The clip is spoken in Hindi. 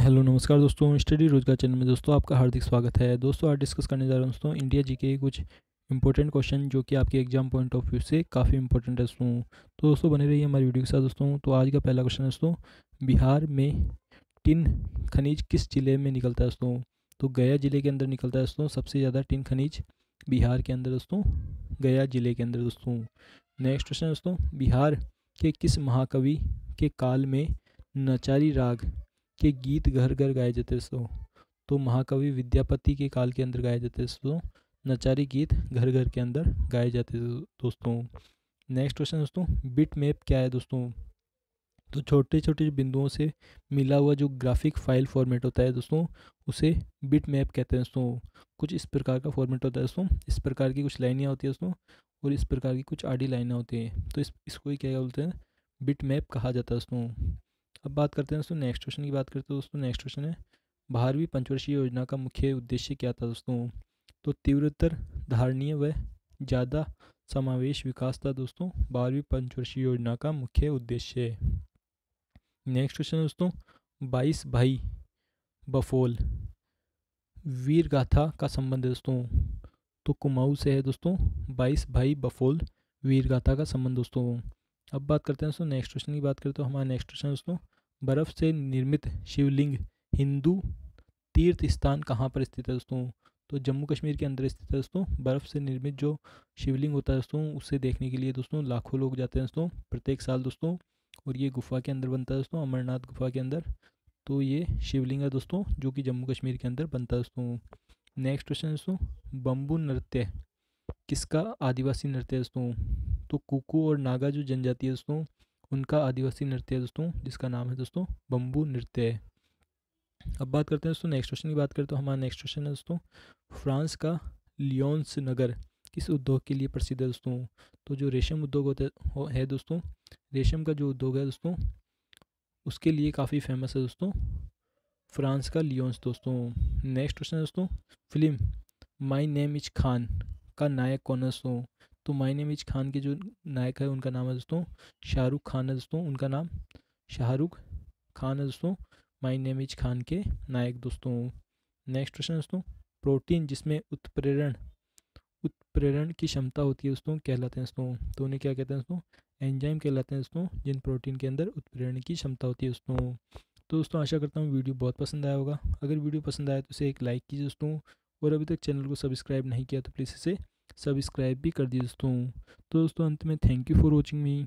हेलो, नमस्कार दोस्तों, स्टडी रोज़गार चैनल में दोस्तों आपका हार्दिक स्वागत है। दोस्तों, आज डिस्कस करने जा रहा हूँ दोस्तों इंडिया जी के कुछ इंपॉर्टेंट क्वेश्चन जो कि आपके एग्ज़ाम पॉइंट ऑफ़ व्यू से काफ़ी इंपॉर्टेंट है दोस्तों। तो दोस्तों, बने रहिए हमारी वीडियो के साथ दोस्तों। तो आज का पहला क्वेश्चन दोस्तों, बिहार में टिन खनिज किस ज़िले में निकलता है दोस्तों? तो गया ज़िले के अंदर निकलता है दोस्तों, सबसे ज़्यादा टिन खनिज बिहार के अंदर दोस्तों, गया ज़िले के अंदर दोस्तों। नेक्स्ट क्वेश्चन दोस्तों, बिहार के किस महाकवि के काल में नचारी राग के गीत घर घर गाए जाते दोस्तों तो महाकवि विद्यापति के काल के अंदर गाए जाते दोस्तों नचारी गीत घर घर के अंदर गाए जाते दोस्तों। नेक्स्ट क्वेश्चन दोस्तों बिट मैप क्या है दोस्तों? तो छोटे छोटे बिंदुओं से मिला हुआ जो ग्राफिक फ़ाइल फॉर्मेट होता है दोस्तों, उसे बिट मैप कहते हैं दोस्तों। कुछ इस प्रकार का फॉर्मेट होता है दोस्तों। इस प्रकार की कुछ लाइनें होती है दोस्तों और इस प्रकार की कुछ आडी लाइनें होती हैं। तो इस, इसको ही क्या बोलते हैं? बिट मैप कहा जाता है दोस्तों। अब बात करते हैं दोस्तों नेक्स्ट क्वेश्चन की बात करते हैं दोस्तों नेक्स्ट क्वेश्चन है, बारहवीं पंचवर्षीय योजना का मुख्य उद्देश्य क्या था दोस्तों? तो तीव्रतर धारणीय व ज़्यादा समावेश विकास था दोस्तों, बारहवीं पंचवर्षीय योजना का मुख्य उद्देश्य। नेक्स्ट क्वेश्चन दोस्तों, बाईस भाई बफोल वीर गाथा का संबंध है दोस्तों। तो कुमाऊँ से है दोस्तों, बाईस भाई बफोल वीर गाथा का संबंध दोस्तों। अब बात करते हैं दोस्तों नेक्स्ट क्वेश्चन की बात करें तो हमारा नेक्स्ट क्वेश्चन दोस्तों बर्फ़ से निर्मित शिवलिंग हिंदू तीर्थ स्थान कहाँ पर स्थित है दोस्तों? तो जम्मू कश्मीर के अंदर स्थित है दोस्तों। बर्फ़ से निर्मित जो शिवलिंग होता है दोस्तों, उसे देखने के लिए दोस्तों लाखों लोग जाते हैं दोस्तों, प्रत्येक साल दोस्तों। और ये गुफा के अंदर बनता है दोस्तों, अमरनाथ गुफा के अंदर। तो ये शिवलिंग है दोस्तों, जो कि जम्मू कश्मीर के अंदर बनता है दोस्तों। नेक्स्ट क्वेश्चन दोस्तों, बम्बू नृत्य किसका आदिवासी नृत्य है दोस्तों? तो कुकू और नागा जो जनजाति है दोस्तों उनका आदिवासी नृत्य है दोस्तों, जिसका नाम है दोस्तों बम्बू नृत्य अब बात करते हैं दोस्तों नेक्स्ट क्वेश्चन की बात करते हैं हमारा नेक्स्ट क्वेश्चन है दोस्तों, फ्रांस का लियोन्स नगर किस उद्योग के लिए प्रसिद्ध है दोस्तों? तो जो रेशम उद्योग होता, है दोस्तों, रेशम का जो उद्योग है दोस्तों, उसके लिए काफ़ी फ़ेमस है दोस्तों, फ्रांस का लियोन्स दोस्तों। नेक्स्ट क्वेश्चन है दोस्तों film my name is Khan का नायक कौन है दोस्तों? तो माई नेम इज़ खान के जो नायक है, उनका नाम है दोस्तों, शाहरुख खान है दोस्तों, उनका नाम शाहरुख खान है दोस्तों माई नेम इज़ खान के नायक दोस्तों। नेक्स्ट क्वेश्चन दोस्तों, प्रोटीन जिसमें उत्प्रेरण उत्प्रेरण की क्षमता होती है दोस्तों, कहलाते हैं दोस्तों। तो उन्हें क्या कहते हैं दोस्तों? एंजाइम कहलाते हैं दोस्तों, जिन प्रोटीन के अंदर उत्प्रेरण की क्षमता होती है दोस्तों। तो दोस्तों, आशा करता हूँ वीडियो बहुत पसंद आया होगा। अगर वीडियो पसंद आया तो उसे एक लाइक कीजिए दोस्तों, और अभी तक चैनल को सब्सक्राइब नहीं किया तो प्लीज़ इसे सब्सक्राइब भी कर दिए दोस्तों। तो दोस्तों अंत में thank you for watching me